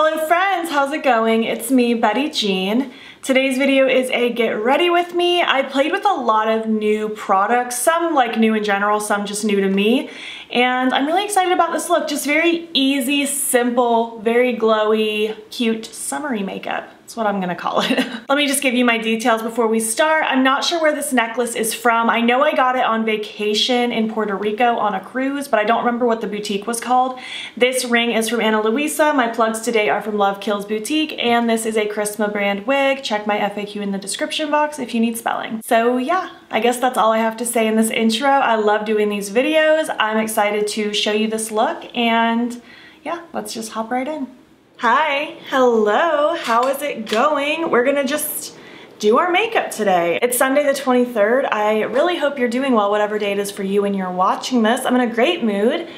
Hello friends, how's it going? It's me, Betty Jean. Today's video is a get ready with me. I played with a lot of new products, some like new in general, some just new to me. And I'm really excited about this look. Just very easy, simple, very glowy, cute, summery makeup. That's what I'm gonna call it. Let me just give you my details before we start. I'm not sure where this necklace is from. I know I got it on vacation in Puerto Rico on a cruise, but I don't remember what the boutique was called. This ring is from Ana Luisa. My plugs today are from Love Kills Boutique, and this is a Chrisma brand wig. Check my FAQ in the description box if you need spelling. So yeah, I guess that's all I have to say in this intro. I love doing these videos. I'm excited to show you this look, and yeah, let's just hop right in. Hi, hello, how is it going? We're gonna just do our makeup today. It's Sunday the 23rd. I really hope you're doing well, whatever day it is for you when you're watching this. I'm in a great mood.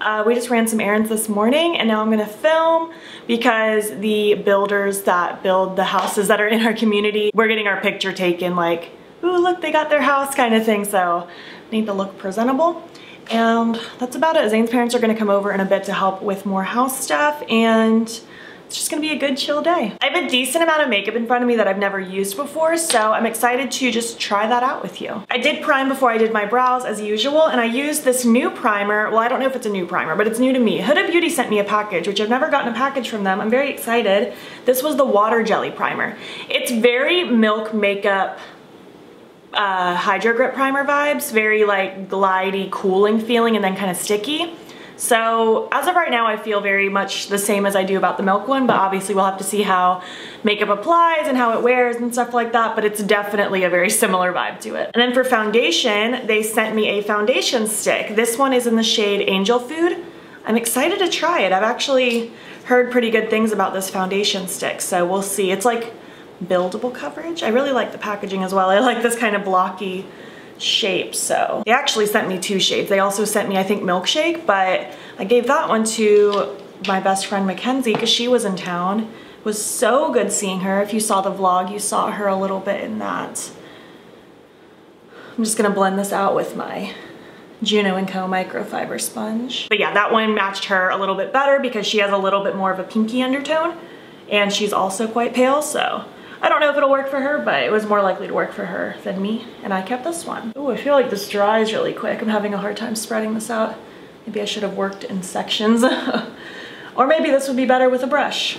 Uh, we just ran some errands this morning and now I'm gonna film because the builders that build the houses that are in our community, we're getting our picture taken like, ooh, look, they got their house kind of thing. So need to look presentable. And that's about it. Zane's parents are gonna come over in a bit to help with more house stuff and it's just gonna be a good chill day. I have a decent amount of makeup in front of me that I've never used before, so I'm excited to just try that out with you. I did prime before I did my brows as usual, and I used this new primer. Well, I don't know if it's a new primer, but it's new to me. Huda Beauty sent me a package, which I've never gotten a package from them. I'm very excited. This was the Water Jelly Primer. It's very Milk Makeup uh, Hydro Grip Primer vibes, very like glidey, cooling feeling and then kind of sticky. So as of right now, I feel very much the same as I do about the Milk one, but obviously we'll have to see how makeup applies and how it wears and stuff like that, but it's definitely a very similar vibe to it. And then for foundation, they sent me a foundation stick. This one is in the shade Angel Food. I'm excited to try it. I've actually heard pretty good things about this foundation stick, so we'll see. It's like buildable coverage. I really like the packaging as well. I like this kind of blocky shape, so. They actually sent me two shades. They also sent me, I think, Milkshake, but I gave that one to my best friend Mackenzie because she was in town. It was so good seeing her. If you saw the vlog, you saw her a little bit in that. I'm just gonna blend this out with my Juno & Co. microfiber sponge. But yeah, that one matched her a little bit better because she has a little bit more of a pinky undertone and she's also quite pale, so I don't know if it'll work for her, but it was more likely to work for her than me, and I kept this one. Oh, I feel like this dries really quick. I'm having a hard time spreading this out. Maybe I should have worked in sections. or maybe this would be better with a brush.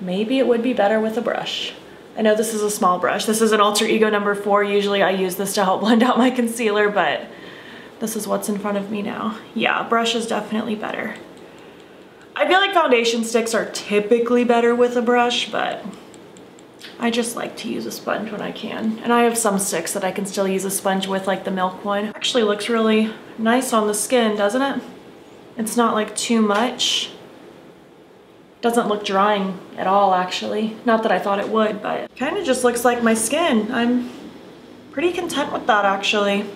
Maybe it would be better with a brush. I know this is a small brush. This is an Alter Ego number four. Usually I use this to help blend out my concealer, but this is what's in front of me now. Yeah, brush is definitely better. I feel like foundation sticks are typically better with a brush, but I just like to use a sponge when I can. And I have some sticks that I can still use a sponge with, like the milk one. Actually looks really nice on the skin, doesn't it? It's not like too much. Doesn't look drying at all, actually. Not that I thought it would, but kind of just looks like my skin. I'm pretty content with that, actually.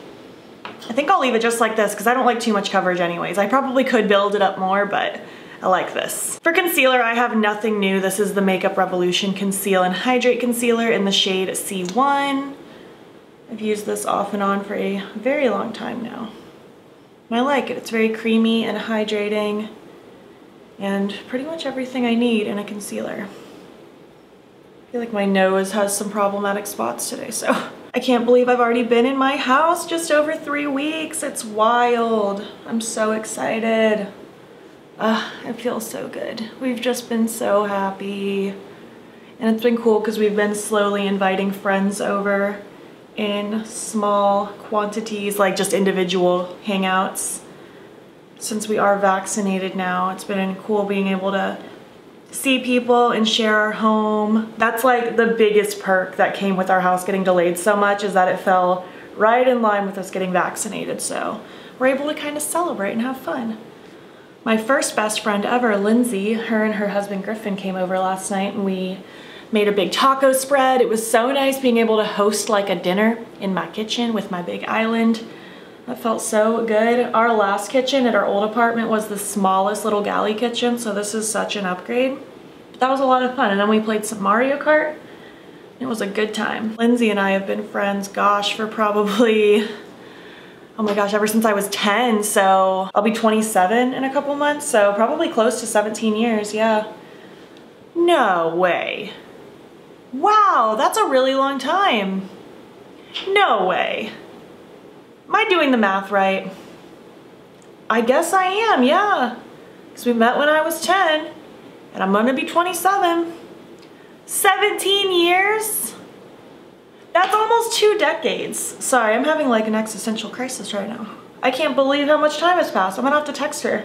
I think I'll leave it just like this because I don't like too much coverage anyways. I probably could build it up more, but I like this. For concealer, I have nothing new. This is the Makeup Revolution Conceal and Hydrate Concealer in the shade C1. I've used this off and on for a very long time now. I like it. It's very creamy and hydrating and pretty much everything I need in a concealer. I feel like my nose has some problematic spots today, so I can't believe I've already been in my house just over three weeks. It's wild. I'm so excited. Uh, it feels so good. We've just been so happy. And it's been cool because we've been slowly inviting friends over in small quantities, like just individual hangouts. Since we are vaccinated now, it's been cool being able to see people and share our home. That's like the biggest perk that came with our house getting delayed so much is that it fell right in line with us getting vaccinated. So we're able to kind of celebrate and have fun. My first best friend ever, Lindsay, her and her husband Griffin came over last night and we made a big taco spread. It was so nice being able to host like a dinner in my kitchen with my big island. That felt so good. Our last kitchen at our old apartment was the smallest little galley kitchen, so this is such an upgrade. But that was a lot of fun. And then we played some Mario Kart. It was a good time. Lindsay and I have been friends, gosh, for probably oh my gosh, ever since I was 10. So I'll be 27 in a couple months. So probably close to 17 years, yeah. No way. Wow, that's a really long time. No way. Am I doing the math right? I guess I am, yeah. Because we met when I was 10, and I'm gonna be 27. 17 years? That's almost two decades. Sorry, I'm having like an existential crisis right now. I can't believe how much time has passed. I'm gonna have to text her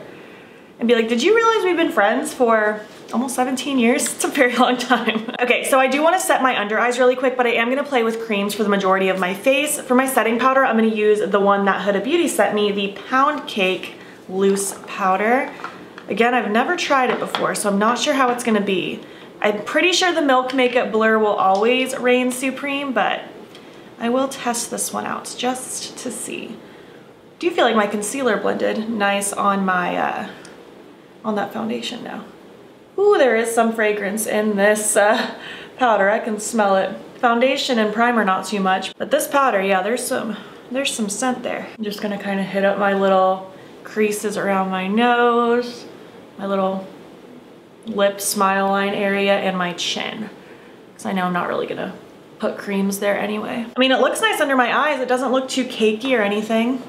and be like, did you realize we've been friends for almost 17 years? It's a very long time. okay, so I do wanna set my under eyes really quick, but I am gonna play with creams for the majority of my face. For my setting powder, I'm gonna use the one that Huda Beauty sent me, the Pound Cake Loose Powder. Again, I've never tried it before, so I'm not sure how it's gonna be. I'm pretty sure the Milk Makeup Blur will always reign supreme, but I will test this one out just to see. Do you feel like my concealer blended nice on my, uh, on that foundation now? Ooh, there is some fragrance in this uh, powder. I can smell it. Foundation and primer, not too much. But this powder, yeah, there's some, there's some scent there. I'm just gonna kind of hit up my little creases around my nose, my little lip smile line area, and my chin. Because I know I'm not really gonna put creams there anyway. I mean, it looks nice under my eyes. It doesn't look too cakey or anything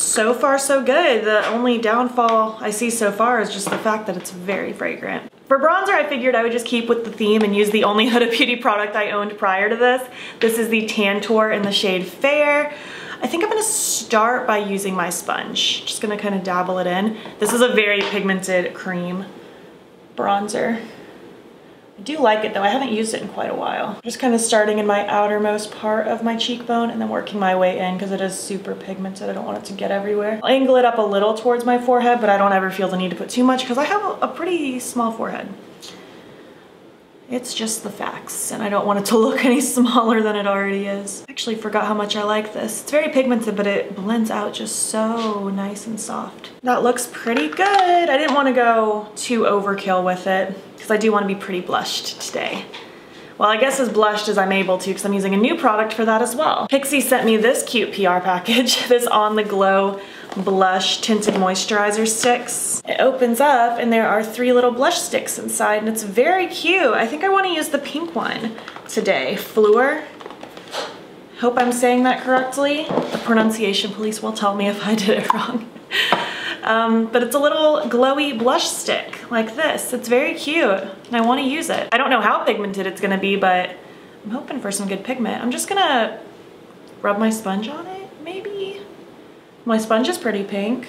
so far so good. The only downfall I see so far is just the fact that it's very fragrant. For bronzer, I figured I would just keep with the theme and use the only Huda Beauty product I owned prior to this. This is the Tantour in the shade Fair. I think I'm gonna start by using my sponge. Just gonna kind of dabble it in. This is a very pigmented cream bronzer. I do like it though. I haven't used it in quite a while. Just kind of starting in my outermost part of my cheekbone and then working my way in because it is super pigmented. I don't want it to get everywhere. I'll angle it up a little towards my forehead, but I don't ever feel the need to put too much because I have a, a pretty small forehead. It's just the facts, and I don't want it to look any smaller than it already is. I actually forgot how much I like this. It's very pigmented, but it blends out just so nice and soft. That looks pretty good. I didn't want to go too overkill with it, because I do want to be pretty blushed today. Well, I guess as blushed as I'm able to because I'm using a new product for that as well. Pixi sent me this cute PR package, this On The Glow blush tinted moisturizer sticks. It opens up and there are three little blush sticks inside and it's very cute. I think I want to use the pink one today. Fleur. Hope I'm saying that correctly. The pronunciation police will tell me if I did it wrong. Um, but it's a little glowy blush stick like this. It's very cute and I want to use it. I don't know how pigmented it's going to be, but I'm hoping for some good pigment. I'm just going to rub my sponge on it. My sponge is pretty pink.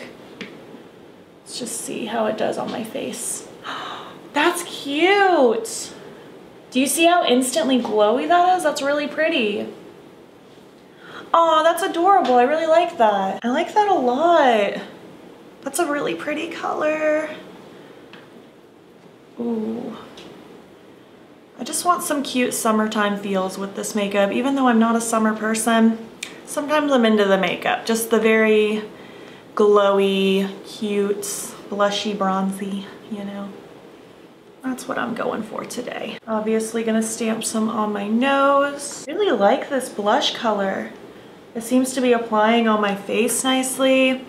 Let's just see how it does on my face. That's cute. Do you see how instantly glowy that is? That's really pretty. Oh, that's adorable. I really like that. I like that a lot. That's a really pretty color. Ooh. I just want some cute summertime feels with this makeup. Even though I'm not a summer person, sometimes I'm into the makeup. Just the very glowy, cute, blushy, bronzy, you know. That's what I'm going for today. Obviously gonna stamp some on my nose. Really like this blush color. It seems to be applying on my face nicely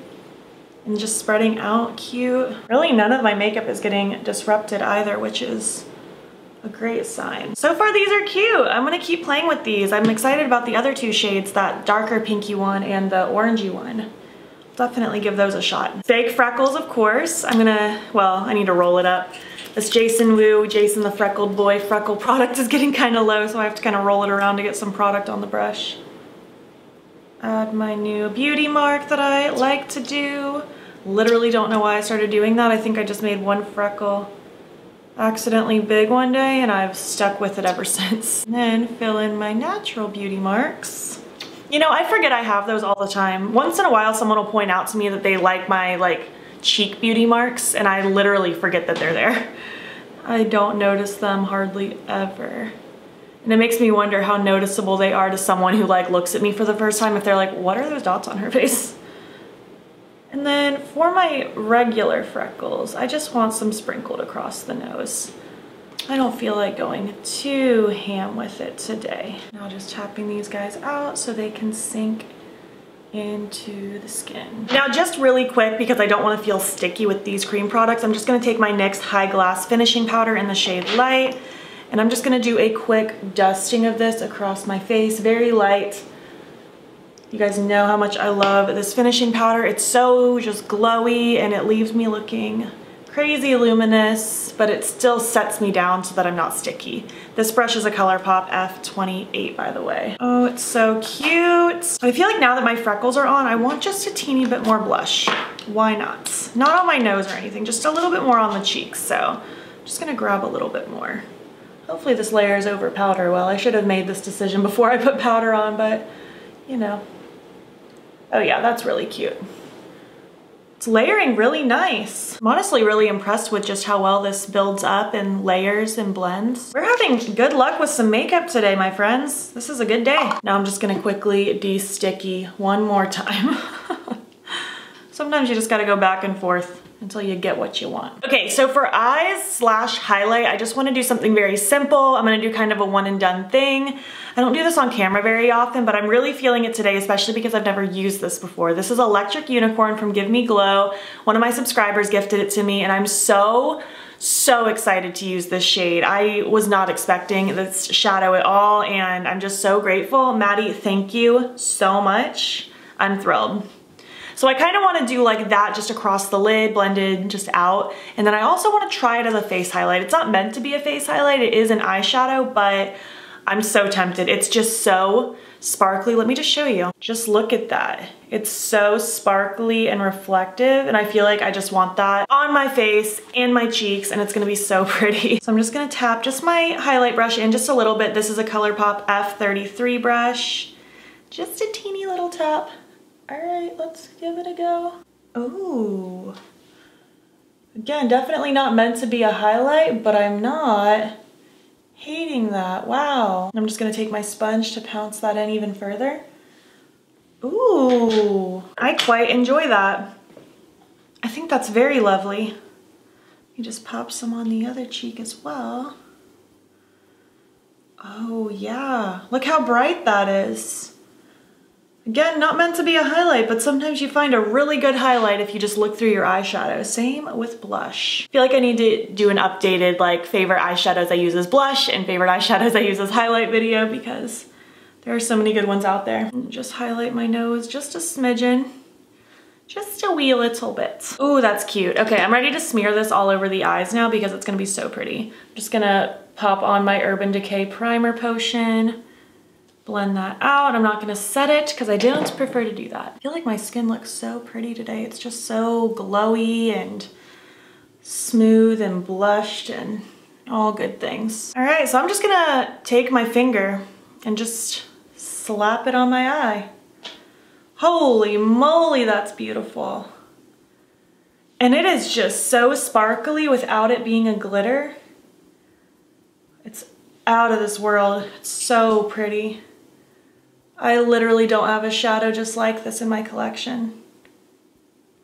and just spreading out cute. Really none of my makeup is getting disrupted either, which is a great sign. So far these are cute. I'm gonna keep playing with these. I'm excited about the other two shades, that darker pinky one and the orangey one. Definitely give those a shot. Fake freckles, of course. I'm gonna, well, I need to roll it up. This Jason Wu, Jason the Freckled Boy freckle product is getting kind of low, so I have to kind of roll it around to get some product on the brush add my new beauty mark that I like to do. Literally don't know why I started doing that. I think I just made one freckle accidentally big one day and I've stuck with it ever since. And then fill in my natural beauty marks. You know, I forget I have those all the time. Once in a while someone will point out to me that they like my like cheek beauty marks and I literally forget that they're there. I don't notice them hardly ever. And it makes me wonder how noticeable they are to someone who like looks at me for the first time if they're like, what are those dots on her face? And then for my regular freckles, I just want some sprinkled across the nose. I don't feel like going too ham with it today. Now just tapping these guys out so they can sink into the skin. Now just really quick, because I don't want to feel sticky with these cream products, I'm just going to take my NYX High Glass Finishing Powder in the shade Light, and I'm just going to do a quick dusting of this across my face, very light. You guys know how much I love this finishing powder. It's so just glowy and it leaves me looking crazy luminous, but it still sets me down so that I'm not sticky. This brush is a ColourPop F28, by the way. Oh, it's so cute. I feel like now that my freckles are on, I want just a teeny bit more blush. Why not? Not on my nose or anything, just a little bit more on the cheeks. So I'm just gonna grab a little bit more. Hopefully this layers over powder well. I should have made this decision before I put powder on, but you know. Oh yeah, that's really cute. It's layering really nice. I'm honestly really impressed with just how well this builds up and layers and blends. We're having good luck with some makeup today, my friends. This is a good day. Now I'm just gonna quickly de-sticky one more time. Sometimes you just gotta go back and forth until you get what you want. Okay, so for eyes slash highlight, I just wanna do something very simple. I'm gonna do kind of a one and done thing. I don't do this on camera very often, but I'm really feeling it today, especially because I've never used this before. This is Electric Unicorn from Give Me Glow. One of my subscribers gifted it to me and I'm so, so excited to use this shade. I was not expecting this shadow at all and I'm just so grateful. Maddie, thank you so much. I'm thrilled. So I kind of want to do like that just across the lid, blended just out. And then I also want to try it as a face highlight. It's not meant to be a face highlight, it is an eyeshadow, but I'm so tempted. It's just so sparkly. Let me just show you. Just look at that. It's so sparkly and reflective and I feel like I just want that on my face and my cheeks and it's gonna be so pretty. So I'm just gonna tap just my highlight brush in just a little bit. This is a ColourPop F33 brush. Just a teeny little tap. All right, let's give it a go. Ooh. Again, definitely not meant to be a highlight, but I'm not hating that. Wow. I'm just gonna take my sponge to pounce that in even further. Ooh, I quite enjoy that. I think that's very lovely. You just pop some on the other cheek as well. Oh yeah, look how bright that is. Again, not meant to be a highlight, but sometimes you find a really good highlight if you just look through your eyeshadow. Same with blush. I feel like I need to do an updated like favorite eyeshadows I use as blush and favorite eyeshadows I use as highlight video because there are so many good ones out there. Just highlight my nose just a smidgen. Just a wee little bit. Ooh, that's cute. Okay, I'm ready to smear this all over the eyes now because it's gonna be so pretty. I'm just gonna pop on my Urban Decay Primer Potion blend that out. I'm not gonna set it because I don't prefer to do that. I feel like my skin looks so pretty today. It's just so glowy and smooth and blushed and all good things. All right, so I'm just gonna take my finger and just slap it on my eye. Holy moly, that's beautiful. And it is just so sparkly without it being a glitter. It's out of this world. It's so pretty. I literally don't have a shadow just like this in my collection.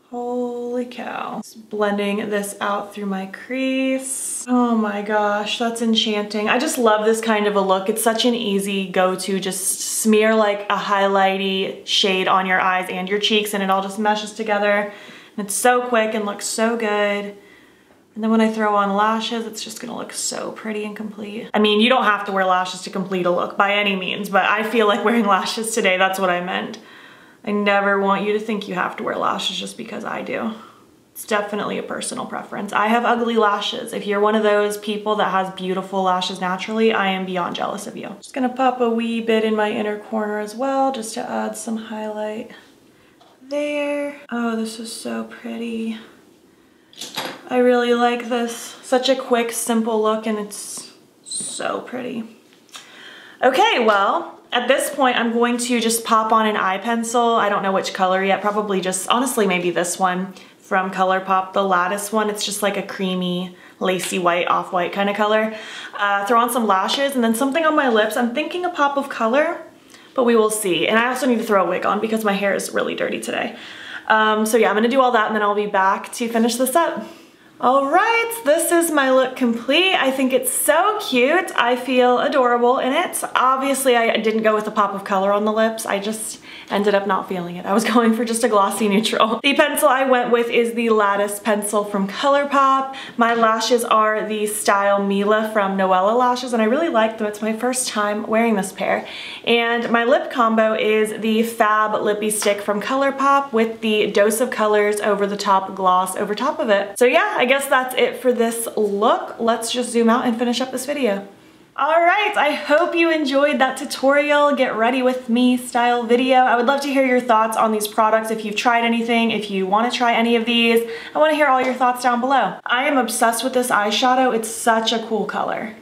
Holy cow. Just blending this out through my crease. Oh my gosh, that's enchanting. I just love this kind of a look. It's such an easy go-to. Just smear like a highlighty shade on your eyes and your cheeks and it all just meshes together. And it's so quick and looks so good. And then when I throw on lashes, it's just gonna look so pretty and complete. I mean, you don't have to wear lashes to complete a look by any means, but I feel like wearing lashes today, that's what I meant. I never want you to think you have to wear lashes just because I do. It's definitely a personal preference. I have ugly lashes. If you're one of those people that has beautiful lashes naturally, I am beyond jealous of you. Just gonna pop a wee bit in my inner corner as well, just to add some highlight there. Oh, this is so pretty. I really like this. Such a quick, simple look and it's so pretty. Okay, well, at this point I'm going to just pop on an eye pencil. I don't know which color yet, probably just, honestly, maybe this one from ColourPop, the Lattice one. It's just like a creamy, lacy white, off-white kind of color. Uh, throw on some lashes and then something on my lips. I'm thinking a pop of color, but we will see. And I also need to throw a wig on because my hair is really dirty today. Um, so yeah, I'm gonna do all that and then I'll be back to finish this up. All right, this is my look complete. I think it's so cute. I feel adorable in it. Obviously, I didn't go with a pop of color on the lips. I just ended up not feeling it. I was going for just a glossy neutral. The pencil I went with is the Lattice pencil from ColourPop. My lashes are the Style Mila from Noella Lashes, and I really like them. It's my first time wearing this pair. And my lip combo is the Fab Lippie Stick from ColourPop with the Dose of Colors over the top gloss over top of it. So yeah, I guess that's it for this look. Let's just zoom out and finish up this video. All right, I hope you enjoyed that tutorial, get ready with me style video. I would love to hear your thoughts on these products if you've tried anything, if you wanna try any of these. I wanna hear all your thoughts down below. I am obsessed with this eyeshadow. It's such a cool color.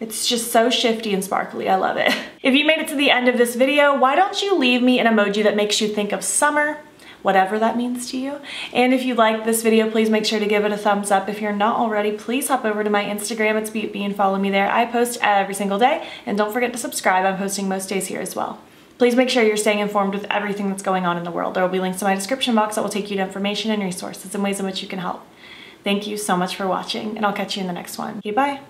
It's just so shifty and sparkly, I love it. If you made it to the end of this video, why don't you leave me an emoji that makes you think of summer, whatever that means to you. And if you like this video, please make sure to give it a thumbs up. If you're not already, please hop over to my Instagram, it's beautbean, and follow me there. I post every single day, and don't forget to subscribe. I'm posting most days here as well. Please make sure you're staying informed with everything that's going on in the world. There will be links in my description box that will take you to information and resources and ways in which you can help. Thank you so much for watching, and I'll catch you in the next one. Okay, bye.